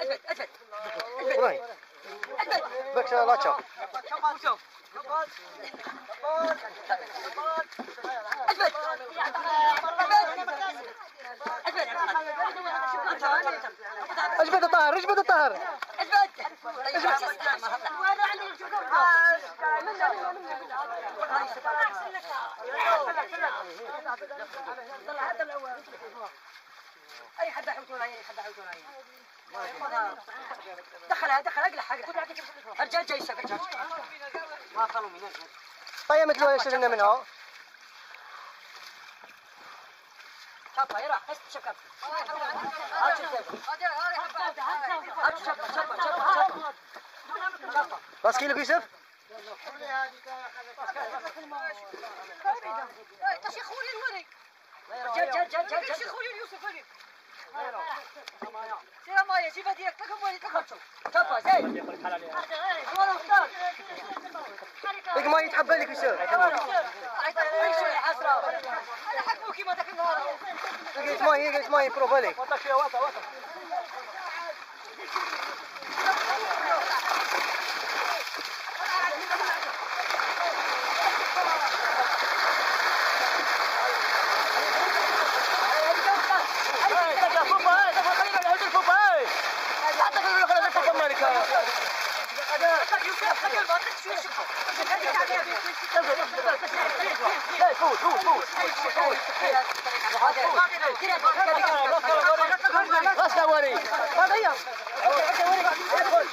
اثبت اثبت وراي باك لاتشا اجبد الطاهر اجبد الطاهر اي حد اي حد حوتونا دخلها دخلها أقلع أقلع. الرجال جاي يسافر ما طلوا من طيب مثل ما شرينا منها؟ شابا يلا حس بشكل بس كيلو يوسف شيخ خولي الوري جا جا جا جا شيخ خولي اليوسف وري سير مايا جيبها ديالك تكم ولي تكم شابا زين والله اختار ديك ما يتحبى لك يوسف أنا حكمو كيما ذاك النهار قلت ما هي قلت ما هي بروفا لك بس وري هذا هي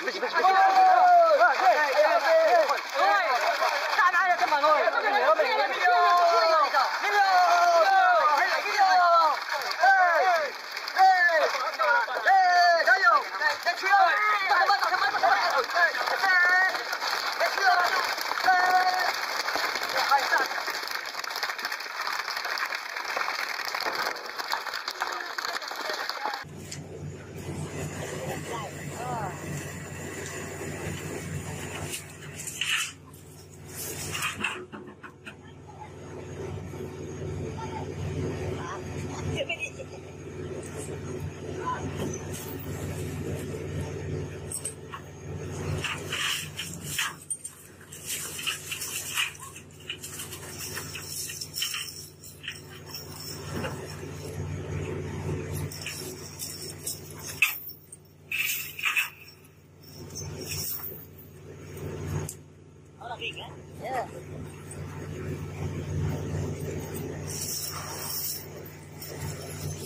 بس بس بس تعال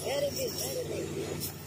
Very good, very good.